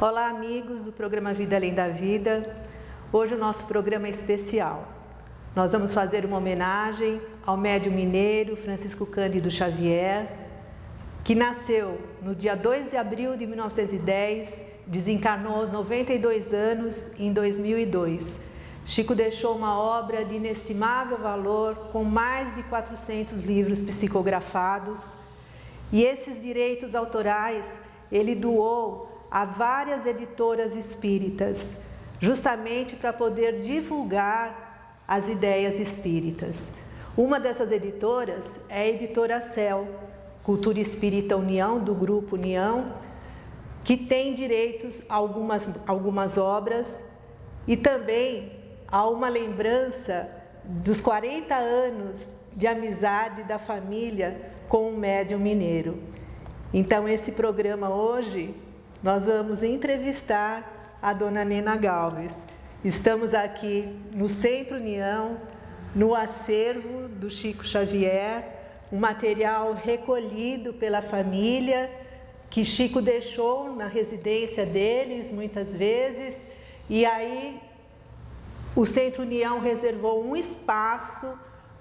Olá, amigos do programa Vida Além da Vida. Hoje o nosso programa é especial. Nós vamos fazer uma homenagem ao médium mineiro Francisco Cândido Xavier, que nasceu no dia 2 de abril de 1910, desencarnou aos 92 anos em 2002. Chico deixou uma obra de inestimável valor, com mais de 400 livros psicografados, e esses direitos autorais ele doou a várias editoras espíritas, justamente para poder divulgar as ideias espíritas. Uma dessas editoras é a editora Cel, Cultura Espírita União, do Grupo União, que tem direitos a algumas, algumas obras e também a uma lembrança dos 40 anos de amizade da família com o médium mineiro. Então, esse programa hoje nós vamos entrevistar a dona Nena Galves. Estamos aqui no Centro União, no acervo do Chico Xavier, um material recolhido pela família que Chico deixou na residência deles muitas vezes, e aí o Centro União reservou um espaço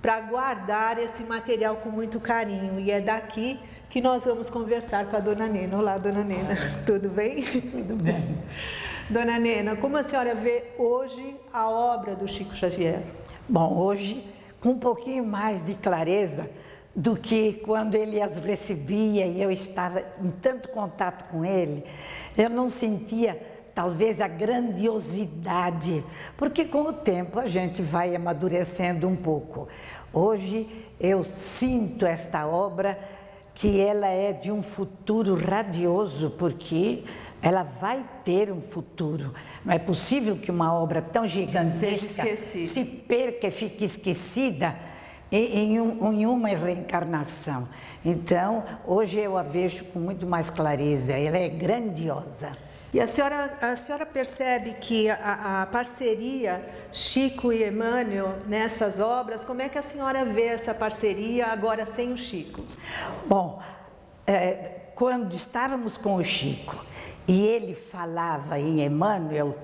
para guardar esse material com muito carinho, e é daqui que nós vamos conversar com a dona Nena. Olá, dona Nena, tudo bem? Tudo bem. Dona Nena, como a senhora vê hoje a obra do Chico Xavier? Bom, hoje, com um pouquinho mais de clareza do que quando ele as recebia e eu estava em tanto contato com ele, eu não sentia talvez a grandiosidade, porque com o tempo a gente vai amadurecendo um pouco. Hoje eu sinto esta obra que ela é de um futuro radioso, porque ela vai ter um futuro. Não é possível que uma obra tão gigantesca se perca e fique esquecida em, um, em, uma reencarnação. Então, hoje eu a vejo com muito mais clareza, ela é grandiosa. E a senhora, a senhora percebe que a, a, parceria Chico e Emmanuel nessas obras, como é que a senhora vê essa parceria agora sem o Chico? Bom, é, quando estávamos com o Chico e ele falava em Emmanuel,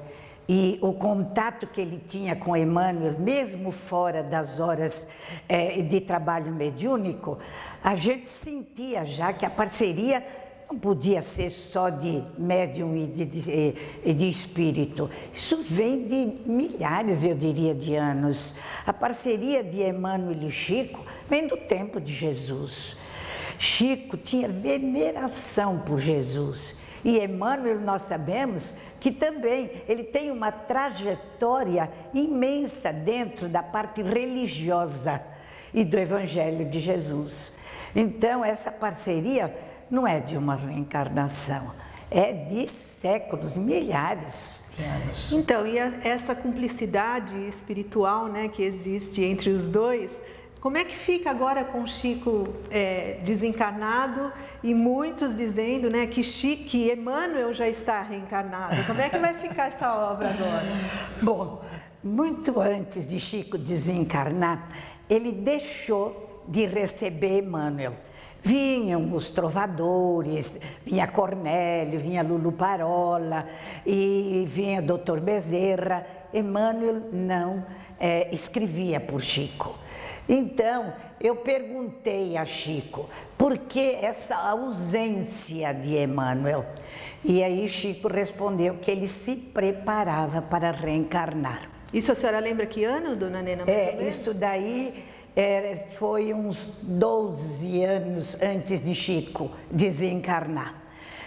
e o contato que ele tinha com Emmanuel, mesmo fora das horas é, de trabalho mediúnico, a gente sentia já que a parceria não podia ser só de médium e de, de, de, espírito. Isso vem de milhares, eu diria, de anos. A parceria de Emmanuel e Chico vem do tempo de Jesus. Chico tinha veneração por Jesus. E Emmanuel, nós sabemos que também ele tem uma trajetória imensa dentro da parte religiosa e do Evangelho de Jesus. Então, essa parceria não é de uma reencarnação, é de séculos, milhares de anos. Então, e a, essa cumplicidade espiritual né, que existe entre os dois, como é que fica agora com Chico é, desencarnado e muitos dizendo né, que, Chico, que Emmanuel já está reencarnado? Como é que vai ficar essa obra agora? Bom, muito antes de Chico desencarnar, ele deixou de receber Emmanuel. Vinham os trovadores, vinha Cornélio, vinha Lulu Parola e vinha Doutor Bezerra. Emmanuel não é, escrevia por Chico. Então, eu perguntei a Chico, por que essa ausência de Emmanuel? E aí Chico respondeu que ele se preparava para reencarnar. Isso a senhora lembra que ano, dona Nena? é, isso daí foi uns 12 anos antes de Chico desencarnar.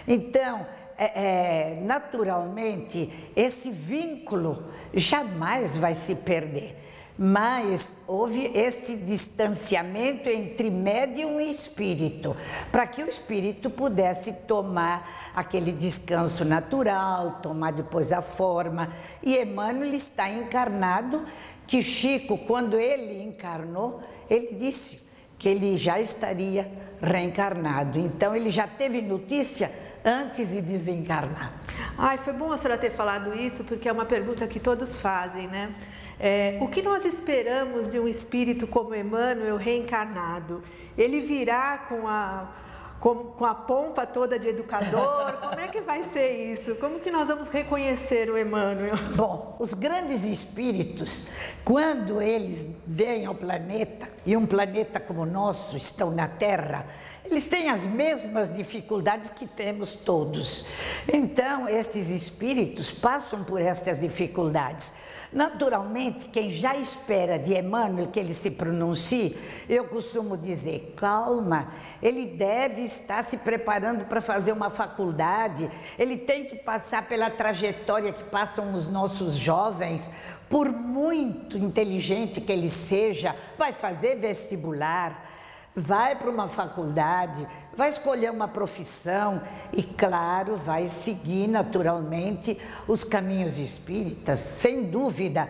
Então, é, é, naturalmente, esse vínculo jamais vai se perder. Mas houve esse distanciamento entre médium e espírito, para que o espírito pudesse tomar aquele descanso natural, tomar depois a forma. E Emmanuel está encarnado que Chico, quando ele encarnou, ele disse que ele já estaria reencarnado. Então ele já teve notícia antes de desencarnar. Ai, foi bom a senhora ter falado isso, porque é uma pergunta que todos fazem, né? É, o que nós esperamos de um espírito como Emmanuel reencarnado? Ele virá com a com, com, a pompa toda de educador? Como é que vai ser isso? Como que nós vamos reconhecer o Emmanuel? Bom, os grandes espíritos, quando eles vêm ao planeta, e um planeta como o nosso estão na Terra, eles têm as mesmas dificuldades que temos todos. Então, estes espíritos passam por estas dificuldades. Naturalmente, quem já espera de Emmanuel que ele se pronuncie, eu costumo dizer, calma, ele deve estar se preparando para fazer uma faculdade, ele tem que passar pela trajetória que passam os nossos jovens, por muito inteligente que ele seja, vai fazer vestibular, vai para uma faculdade, vai escolher uma profissão e, claro, vai seguir naturalmente os caminhos espíritas, sem dúvida,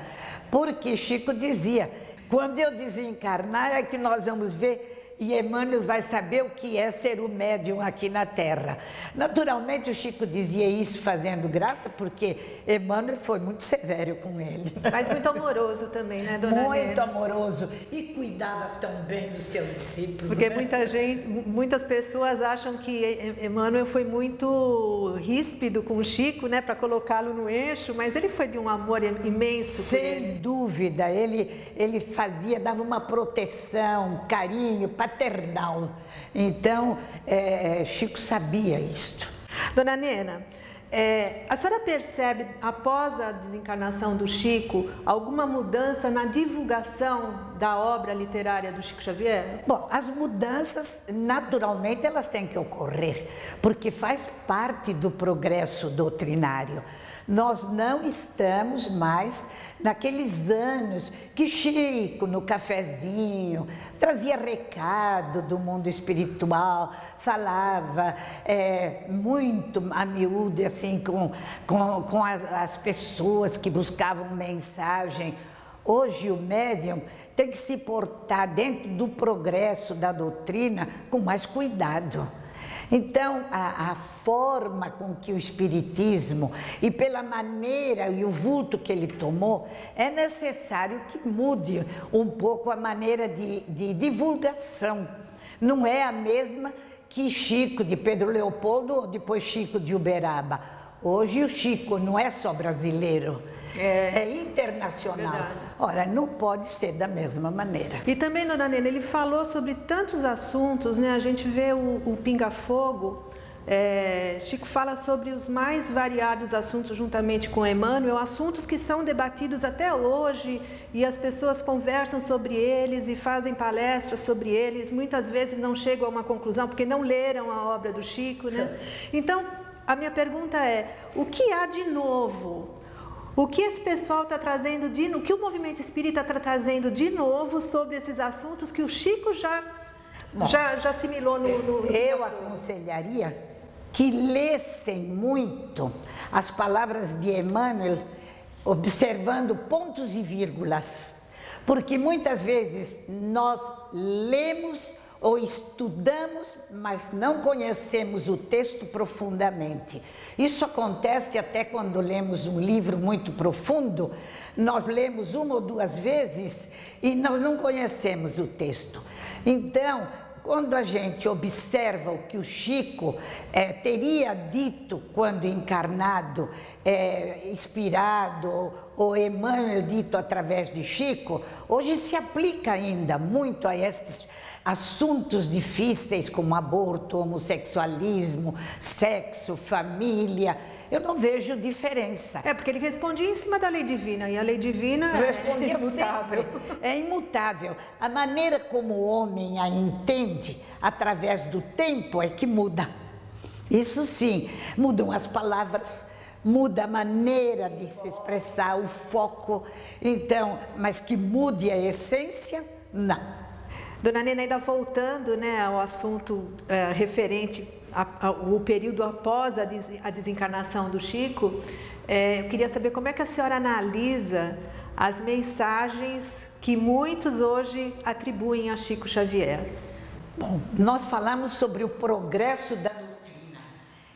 porque Chico dizia: quando eu desencarnar é que nós vamos ver e Emmanuel vai saber o que é ser o médium aqui na Terra. Naturalmente, o Chico dizia isso fazendo graça, porque Emmanuel foi muito severo com ele. Mas muito amoroso também, né, dona Muito amoroso e cuidava tão bem do seu discípulo. Porque né? muita gente, muitas pessoas acham que Emmanuel foi muito ríspido com o Chico, né, para colocá-lo no eixo, mas ele foi de um amor imenso. Sem dúvida, ele, ele fazia, dava uma proteção, carinho, paternal. Então, é, Chico sabia isto. Dona Nena, é, a senhora percebe, após a desencarnação do Chico, alguma mudança na divulgação da obra literária do Chico Xavier? Bom, as mudanças, naturalmente, elas têm que ocorrer, porque faz parte do progresso doutrinário. Nós não estamos mais naqueles anos que Chico, no cafezinho, trazia recado do mundo espiritual, falava é, muito a miúde assim, com, com, com as, as pessoas que buscavam mensagem. Hoje o médium tem que se portar dentro do progresso da doutrina com mais cuidado. Então, a, a, forma com que o Espiritismo, e pela maneira e o vulto que ele tomou, é necessário que mude um pouco a maneira de, de divulgação. Não é a mesma que Chico de Pedro Leopoldo ou depois Chico de Uberaba. Hoje o Chico não é só brasileiro, é, é internacional. Verdade. Ora, não pode ser da mesma maneira. E também, dona Nena, ele falou sobre tantos assuntos, né? A gente vê o, o Pinga Fogo. É, Chico fala sobre os mais variados assuntos juntamente com Emmanuel, assuntos que são debatidos até hoje e as pessoas conversam sobre eles e fazem palestras sobre eles. Muitas vezes não chegam a uma conclusão porque não leram a obra do Chico, né? Então, a minha pergunta é: o que há de novo o que esse pessoal está trazendo de o que o movimento espírita está trazendo de novo sobre esses assuntos que o Chico já Bom, já, já assimilou no, no, no Eu aconselharia que lessem muito as palavras de Emmanuel, observando pontos e vírgulas, porque muitas vezes nós lemos ou estudamos, mas não conhecemos o texto profundamente. Isso acontece até quando lemos um livro muito profundo, nós lemos uma ou duas vezes e nós não conhecemos o texto. Então, quando a gente observa o que o Chico é, teria dito quando encarnado, é, inspirado, ou Emmanuel dito através de Chico, hoje se aplica ainda muito a estes assuntos difíceis como aborto, homossexualismo, sexo, família. Eu não vejo diferença. É porque ele respondia em cima da lei divina e a lei divina respondia é imutável. Sempre. É imutável. A maneira como o homem a entende através do tempo é que muda. Isso sim, mudam as palavras, muda a maneira de se expressar, o foco. Então, mas que mude a essência, não. Dona Nena, ainda voltando né, ao assunto é, referente ao período após a, des, a desencarnação do Chico, é, eu queria saber como é que a senhora analisa as mensagens que muitos hoje atribuem a Chico Xavier. Bom, nós falamos sobre o progresso da doutrina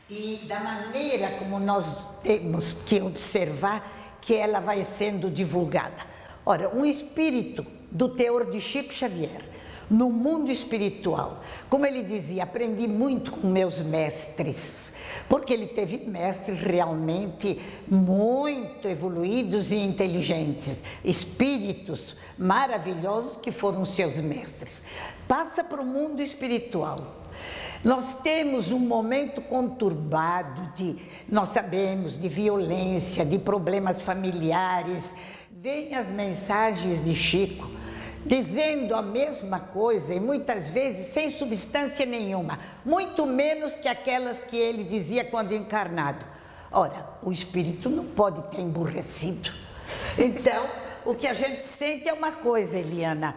e da maneira como nós temos que observar que ela vai sendo divulgada. Ora, um espírito do teor de Chico Xavier, no mundo espiritual. Como ele dizia, aprendi muito com meus mestres, porque ele teve mestres realmente muito evoluídos e inteligentes, espíritos maravilhosos que foram seus mestres. Passa para o mundo espiritual. Nós temos um momento conturbado de, nós sabemos, de violência, de problemas familiares. Vêm as mensagens de Chico dizendo a mesma coisa e muitas vezes sem substância nenhuma, muito menos que aquelas que ele dizia quando encarnado. Ora, o espírito não pode ter emburrecido. Então, o que a gente sente é uma coisa, Eliana.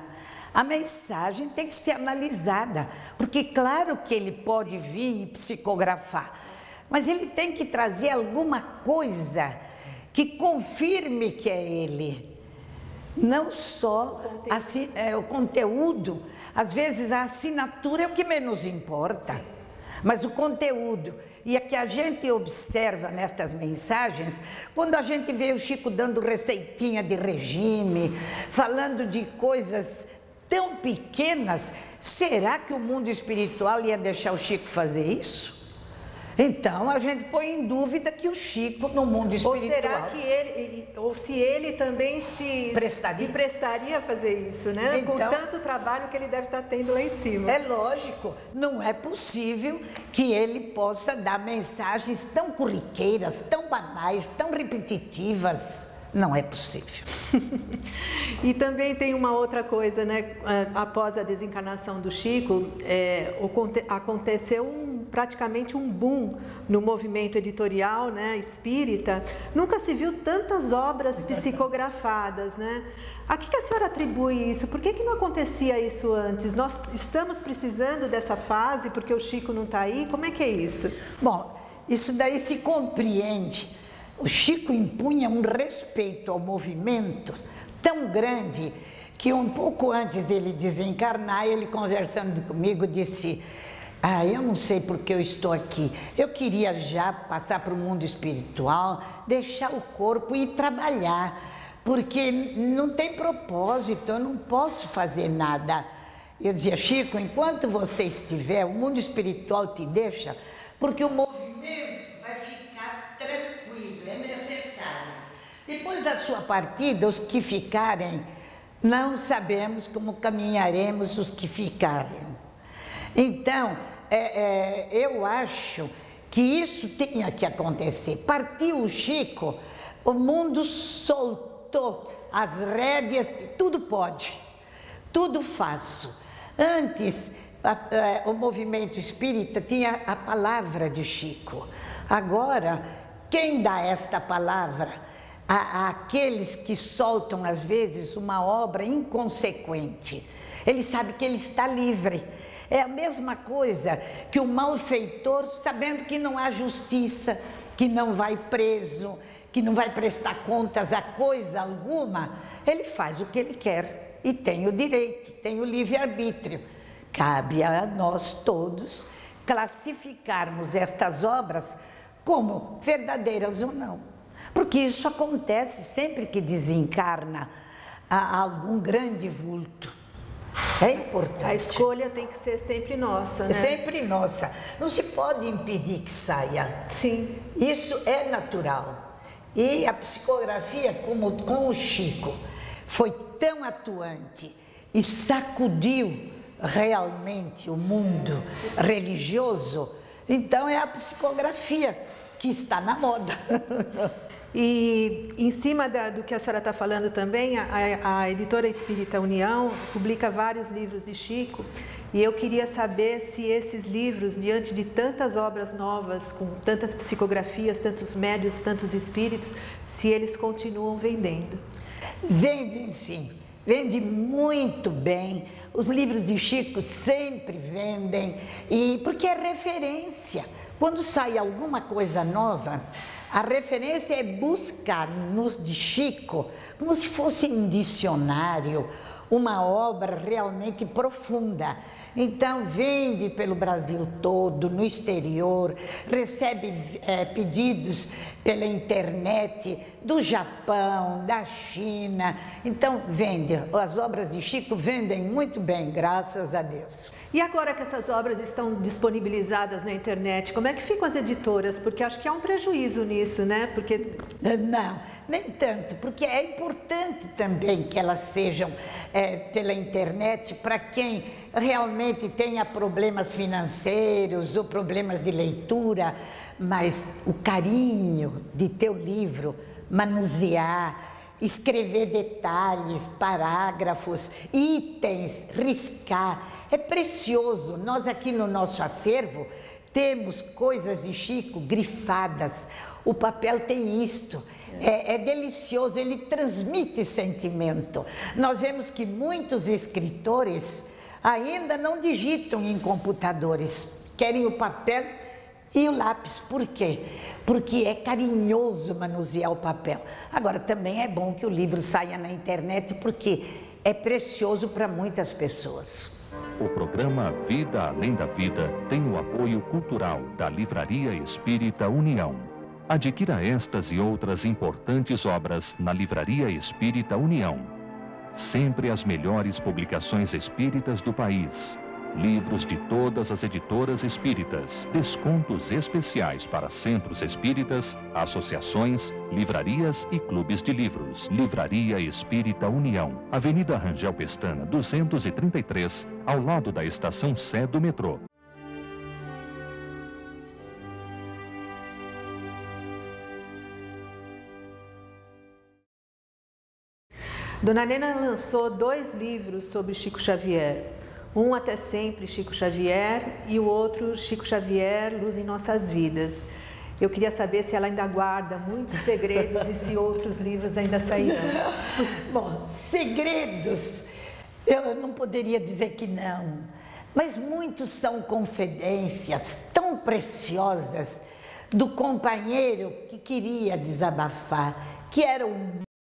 A mensagem tem que ser analisada, porque claro que ele pode vir e psicografar, mas ele tem que trazer alguma coisa que confirme que é ele. Não só o conteúdo, é, o conteúdo às vezes a assinatura é o que menos importa, Sim. mas o conteúdo. E é que a gente observa nestas mensagens, quando a gente vê o Chico dando receitinha de regime, falando de coisas tão pequenas, será que o mundo espiritual ia deixar o Chico fazer isso? Então a gente põe em dúvida que o Chico no mundo espiritual. Ou será que ele, ou se ele também se prestaria, se prestaria a fazer isso, né? Então, Com tanto trabalho que ele deve estar tendo lá em cima. É lógico, não é possível que ele possa dar mensagens tão corriqueiras, tão banais, tão repetitivas. Não é possível. e também tem uma outra coisa, né? Após a desencarnação do Chico, é, aconteceu um, praticamente um boom no movimento editorial né, espírita. Nunca se viu tantas obras psicografadas, né? A que, que a senhora atribui isso? Por que, que não acontecia isso antes? Nós estamos precisando dessa fase porque o Chico não está aí? Como é que é isso? Bom, isso daí se compreende o Chico impunha um respeito ao movimento tão grande que um pouco antes dele desencarnar, ele conversando comigo disse: "Ah, eu não sei porque eu estou aqui. Eu queria já passar para o mundo espiritual, deixar o corpo e trabalhar, porque não tem propósito, eu não posso fazer nada." Eu dizia: "Chico, enquanto você estiver, o mundo espiritual te deixa, porque o movimento Depois da sua partida, os que ficarem, não sabemos como caminharemos os que ficarem. Então, é, é, eu acho que isso tinha que acontecer. Partiu o Chico, o mundo soltou as rédeas, tudo pode, tudo faço. Antes, a, a, o movimento espírita tinha a palavra de Chico. Agora, quem dá esta palavra? a, aqueles que soltam, às vezes, uma obra inconsequente. Ele sabe que ele está livre. É a mesma coisa que o malfeitor, sabendo que não há justiça, que não vai preso, que não vai prestar contas a coisa alguma, ele faz o que ele quer e tem o direito, tem o livre-arbítrio. Cabe a nós todos classificarmos estas obras como verdadeiras ou não. Porque isso acontece sempre que desencarna algum grande vulto. É importante. A escolha tem que ser sempre nossa, né? Sempre nossa. Não se pode impedir que saia. Sim. Isso é natural. E a psicografia, como com o Chico, foi tão atuante e sacudiu realmente o mundo religioso. Então é a psicografia que está na moda. E em cima da, do que a senhora está falando também, a, a, editora Espírita União publica vários livros de Chico e eu queria saber se esses livros, diante de tantas obras novas, com tantas psicografias, tantos médios, tantos espíritos, se eles continuam vendendo. Vendem sim, vende muito bem. Os livros de Chico sempre vendem e porque é referência. Quando sai alguma coisa nova, a referência é buscar nos de Chico, como se fosse um dicionário, uma obra realmente profunda. Então, vende pelo Brasil todo, no exterior, recebe é, pedidos pela internet do Japão, da China. Então, vende. As obras de Chico vendem muito bem, graças a Deus. E agora que essas obras estão disponibilizadas na internet, como é que ficam as editoras? Porque acho que há um prejuízo nisso, né? Porque não, nem tanto, porque é importante também que elas sejam é, pela internet para quem realmente tenha problemas financeiros ou problemas de leitura, mas o carinho de teu livro, manusear, escrever detalhes, parágrafos, itens, riscar é precioso. Nós aqui no nosso acervo temos coisas de Chico grifadas. O papel tem isto. É, é, delicioso, ele transmite sentimento. Nós vemos que muitos escritores ainda não digitam em computadores, querem o papel e o lápis. Por quê? Porque é carinhoso manusear o papel. Agora, também é bom que o livro saia na internet, porque é precioso para muitas pessoas. O programa Vida Além da Vida tem o apoio cultural da Livraria Espírita União. Adquira estas e outras importantes obras na Livraria Espírita União. Sempre as melhores publicações espíritas do país livros de todas as editoras espíritas, descontos especiais para centros espíritas, associações, livrarias e clubes de livros. Livraria Espírita União, Avenida Rangel Pestana, 233, ao lado da estação Sé do metrô. Dona Nena lançou dois livros sobre Chico Xavier. Um até sempre, Chico Xavier, e o outro, Chico Xavier, Luz em Nossas Vidas. Eu queria saber se ela ainda guarda muitos segredos e se outros livros ainda sairão. Bom, segredos, eu não poderia dizer que não, mas muitos são confidências tão preciosas do companheiro que queria desabafar, que era um